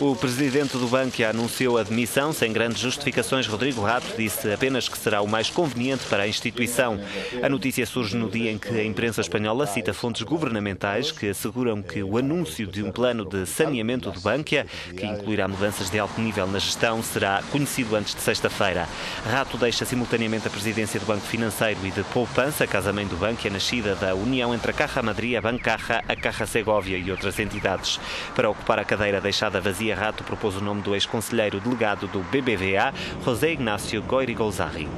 O presidente do Bankia anunciou a demissão sem grandes justificações. Rodrigo Rato disse apenas que será o mais conveniente para a instituição. A notícia surge no dia em que a imprensa espanhola cita fontes governamentais que asseguram que o anúncio de um plano de saneamento do Bankia, que incluirá mudanças de alto nível na gestão, será conhecido antes de sexta-feira. Rato deixa simultaneamente a presidência do Banco Financeiro e de Poupança, casa-mãe do Bankia, nascida da união entre a Caja Madrid, a Bancaja, a Caja Segovia e outras entidades. Para ocupar a cadeira deixada vazia, Rato propôs o nome do ex-conselheiro delegado do BBVA, José Ignácio Goiri Golzarri.